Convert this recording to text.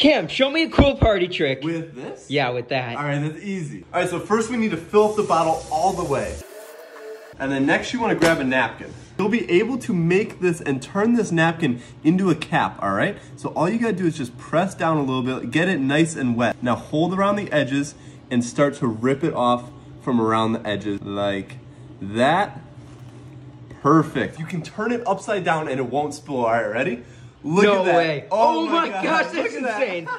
Cam, show me a cool party trick. With this? yeah, with that. All right, that's easy. All right, so first we need to fill up the bottle all the way. And then next you want to grab a napkin. You'll be able to make this and turn this napkin into a cap, all right? So all you gotta do is just press down a little bit, get it nice and wet. Now hold around the edges and start to rip it off from around the edges like that. Perfect. You can turn it upside down and it won't spill. All right, ready? Look no at that. way. Oh, oh my gosh, Look that's at that. insane.